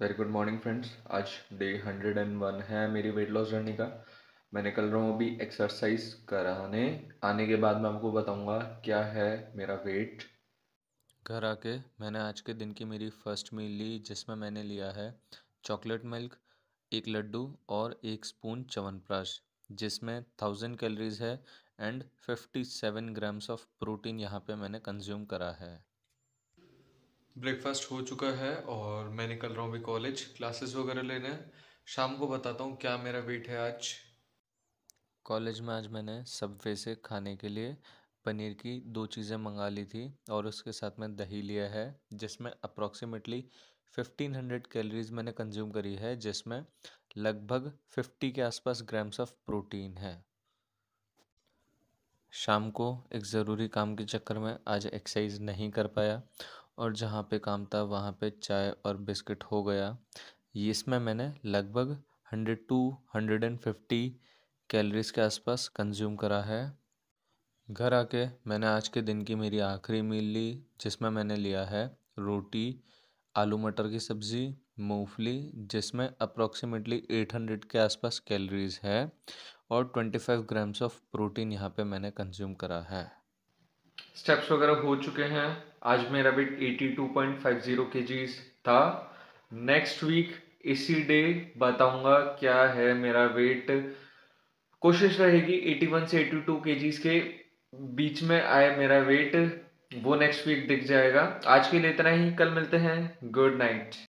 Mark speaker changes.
Speaker 1: Very good morning friends आज day hundred and one है मेरी वेट लॉस जर्नी का। मैं निकल रहा हूँ अभी एक्सरसाइज कराने। आने के बाद मैं आपको बताऊँगा क्या है मेरा वेट घर आके मैंने आज के दिन की मेरी फ़र्स्ट मील ली, जिसमें मैंने लिया है चॉकलेट मिल्क एक लड्डू और एक स्पून च्यवनप्राश जिसमें थाउज़ेंड कैलोरीज है and fifty seven grams of protein यहाँ पे मैंने कंज्यूम करा है। ब्रेकफास्ट हो चुका है और मैं निकल रहा हूँ अभी कॉलेज। क्लासेस वगैरह लेने शाम को बताता हूँ क्या मेरा वेट है आज। कॉलेज में आज मैंने सबवे से खाने के लिए पनीर की दो चीज़ें मंगा ली थी और उसके साथ में दही लिया है, जिसमें अप्रॉक्सीमेटली फिफ्टीन हंड्रेड कैलोरीज मैंने कंज्यूम करी है, जिसमें लगभग फिफ्टी के आसपास ग्राम्स ऑफ़ प्रोटीन है। शाम को एक ज़रूरी काम के चक्कर में आज एक्सरसाइज नहीं कर पाया और जहाँ पे काम था, वहाँ पे चाय और बिस्किट हो गया। इसमें मैंने लगभग hundred to hundred and fifty calories के आसपास कंज्यूम करा है। घर आके मैंने आज के दिन की मेरी आखिरी मील ली, जिसमें मैंने लिया है रोटी, आलू मटर की सब्ज़ी, मूंगफली, जिसमें अप्रॉक्सीमेटली 800 के आसपास कैलोरीज है और 25 ग्राम्स ऑफ़ प्रोटीन यहाँ पे मैंने कंज्यूम करा है। स्टेप्स वगैरह हो चुके हैं। आज मेरा वेट 82.50 केजीज था। नेक्स्ट वीक इसी डे बताऊँगा क्या है मेरा वेट। कोशिश रहेगी 81 से 82 केजीज के बीच में आए मेरा वेट। वो नेक्स्ट वीक दिख जाएगा। आज के लिए इतना ही। कल मिलते हैं। Good night.